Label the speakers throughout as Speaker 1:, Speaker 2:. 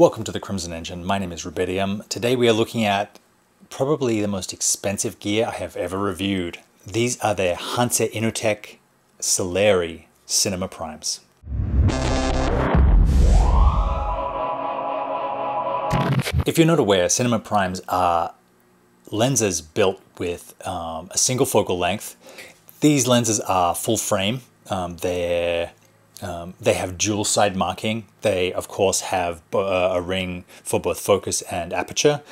Speaker 1: Welcome to the Crimson Engine. My name is Rubidium. Today we are looking at probably the most expensive gear I have ever reviewed. These are the Hansa Inotech Celery Cinema Primes. If you're not aware, Cinema Primes are lenses built with um, a single focal length. These lenses are full frame. Um, they're um, they have dual side marking. They, of course, have uh, a ring for both focus and aperture.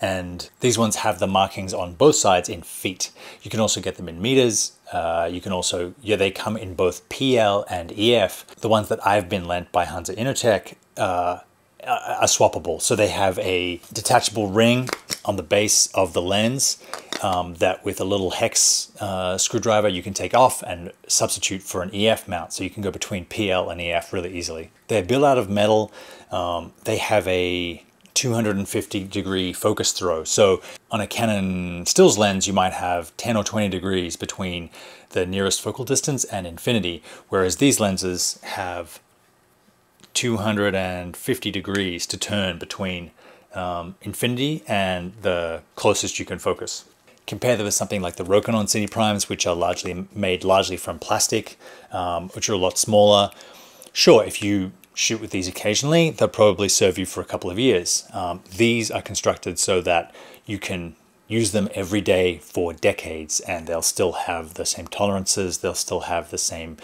Speaker 1: And these ones have the markings on both sides in feet. You can also get them in meters. Uh, you can also, yeah, they come in both PL and EF. The ones that I've been lent by Hanse Inno Tech uh, are swappable. So they have a detachable ring on the base of the lens um, that with a little hex uh, screwdriver you can take off and substitute for an EF mount. So you can go between PL and EF really easily. They're built out of metal. Um, they have a 250 degree focus throw. So on a Canon stills lens, you might have 10 or 20 degrees between the nearest focal distance and infinity, whereas these lenses have 250 degrees to turn between um, infinity and the closest you can focus. Compare that with something like the Rokinon Cine Primes, which are largely made largely from plastic, um, which are a lot smaller. Sure, if you shoot with these occasionally, they'll probably serve you for a couple of years. Um, these are constructed so that you can use them every day for decades and they'll still have the same tolerances, they'll still have the same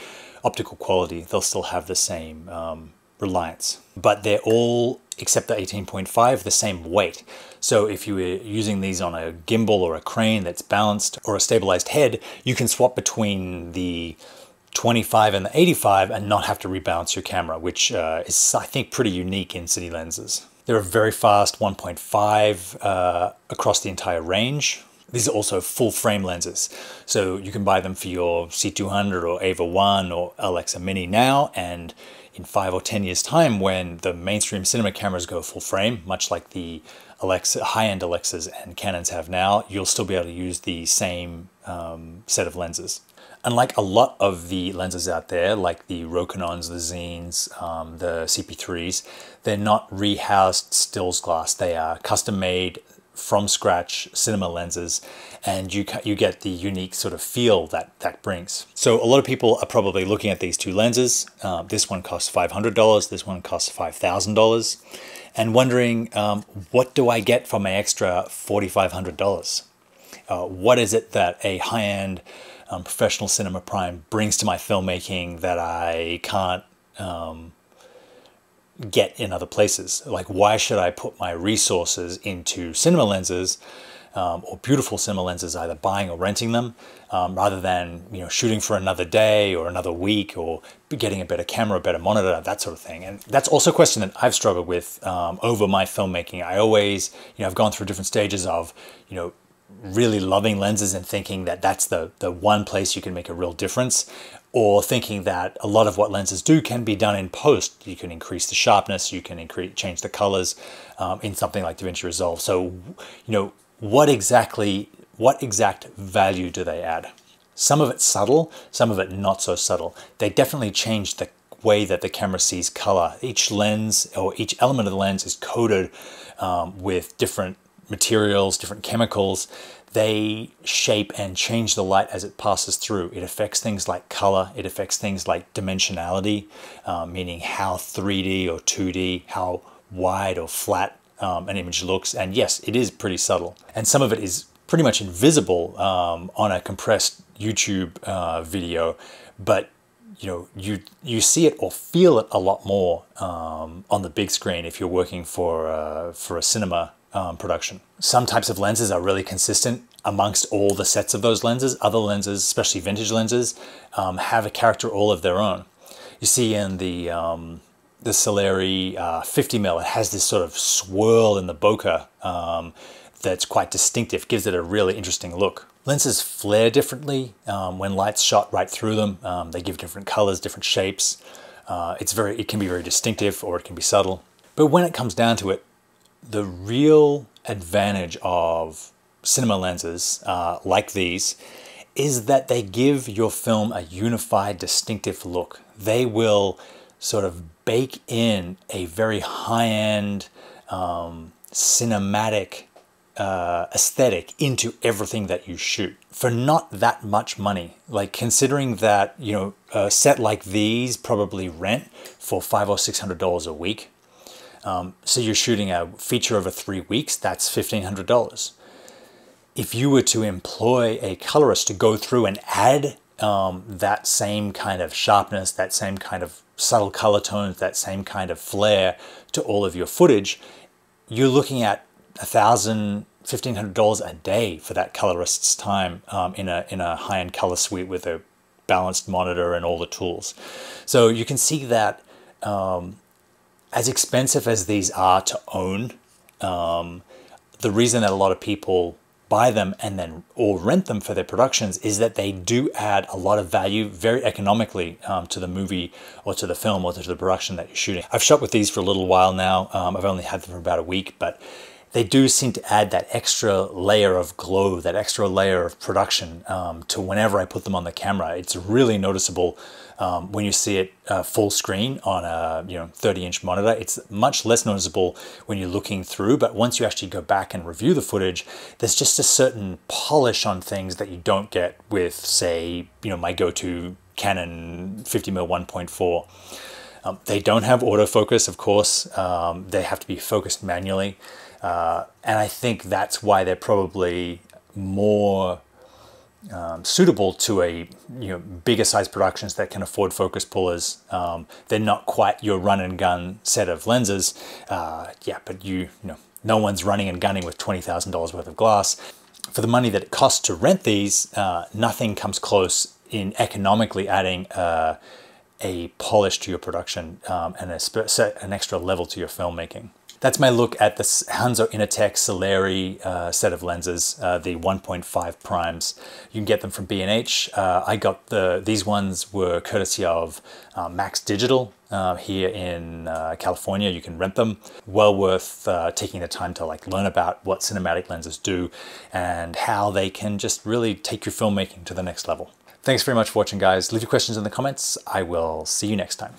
Speaker 1: optical quality, they'll still have the same um, reliance. But they're all, except the 18.5, the same weight. So if you were using these on a gimbal or a crane that's balanced or a stabilized head, you can swap between the 25 and the 85 and not have to rebalance your camera, which uh, is, I think, pretty unique in cine lenses. They're a very fast 1.5 uh, across the entire range. These are also full frame lenses. So you can buy them for your C200 or EVA1 or Alexa Mini now and in five or 10 years time when the mainstream cinema cameras go full frame, much like the Alexa, high-end Alexas and Canons have now, you'll still be able to use the same um, set of lenses. Unlike a lot of the lenses out there, like the Rokinons, the Xeens, um, the CP3s, they're not rehoused stills glass. They are custom made from scratch cinema lenses and you you get the unique sort of feel that that brings. So a lot of people are probably looking at these two lenses. Uh, this one costs $500, this one costs $5,000 and wondering um, what do I get for my extra $4,500? Uh, what is it that a high-end um, professional cinema prime brings to my filmmaking that I can't um, get in other places. Like, why should I put my resources into cinema lenses um, or beautiful cinema lenses, either buying or renting them, um, rather than you know shooting for another day or another week or getting a better camera, a better monitor, that sort of thing. And that's also a question that I've struggled with um, over my filmmaking. I always, you know, I've gone through different stages of, you know, really loving lenses and thinking that that's the, the one place you can make a real difference or thinking that a lot of what lenses do can be done in post. You can increase the sharpness, you can increase, change the colors um, in something like DaVinci Resolve. So, you know, what exactly, what exact value do they add? Some of it subtle, some of it not so subtle. They definitely change the way that the camera sees color. Each lens or each element of the lens is coated um, with different materials, different chemicals, they shape and change the light as it passes through. It affects things like color, it affects things like dimensionality, um, meaning how 3D or 2D, how wide or flat um, an image looks. And yes, it is pretty subtle. And some of it is pretty much invisible um, on a compressed YouTube uh, video, but you know you you see it or feel it a lot more um, on the big screen if you're working for uh, for a cinema um, production. Some types of lenses are really consistent amongst all the sets of those lenses. Other lenses, especially vintage lenses, um, have a character all of their own. You see in the um, the Celere uh, 50 mm, it has this sort of swirl in the bokeh um, that's quite distinctive, gives it a really interesting look. Lenses flare differently um, when light's shot right through them. Um, they give different colors, different shapes. Uh, it's very, it can be very distinctive or it can be subtle. But when it comes down to it, the real advantage of cinema lenses uh, like these is that they give your film a unified, distinctive look. They will sort of bake in a very high-end um, cinematic uh, aesthetic into everything that you shoot for not that much money. Like considering that you know a set like these probably rent for five or six hundred dollars a week. Um, so you're shooting a feature over three weeks. That's fifteen hundred dollars. If you were to employ a colorist to go through and add um, that same kind of sharpness, that same kind of subtle color tones, that same kind of flair to all of your footage, you're looking at a thousand, fifteen hundred dollars a day for that colorist's time um, in a in a high end color suite with a balanced monitor and all the tools. So you can see that um, as expensive as these are to own, um, the reason that a lot of people buy them and then or rent them for their productions is that they do add a lot of value very economically um, to the movie or to the film or to the production that you're shooting. I've shot with these for a little while now. Um, I've only had them for about a week, but they do seem to add that extra layer of glow, that extra layer of production um, to whenever I put them on the camera. It's really noticeable um, when you see it uh, full screen on a you know 30 inch monitor. It's much less noticeable when you're looking through, but once you actually go back and review the footage, there's just a certain polish on things that you don't get with, say, you know, my go-to Canon 50mm 1.4. Um, they don't have autofocus, of course. Um, they have to be focused manually. Uh, and I think that's why they're probably more um, suitable to a you know bigger size productions that can afford focus pullers. Um, they're not quite your run and gun set of lenses. Uh, yeah, but you, you know no one's running and gunning with twenty thousand dollars worth of glass. For the money that it costs to rent these, uh, nothing comes close in economically adding uh, a polish to your production um, and a, an extra level to your filmmaking. That's my look at the Hanso Inotech Solaris uh, set of lenses, uh, the 1.5 primes. You can get them from B&H. Uh, I got the these ones were courtesy of uh, Max Digital uh, here in uh, California. You can rent them. Well worth taking the time to like learn about what cinematic lenses do and how they can just really take your filmmaking to the next level. Thanks very much for watching guys. Leave your questions in the comments. I will see you next time.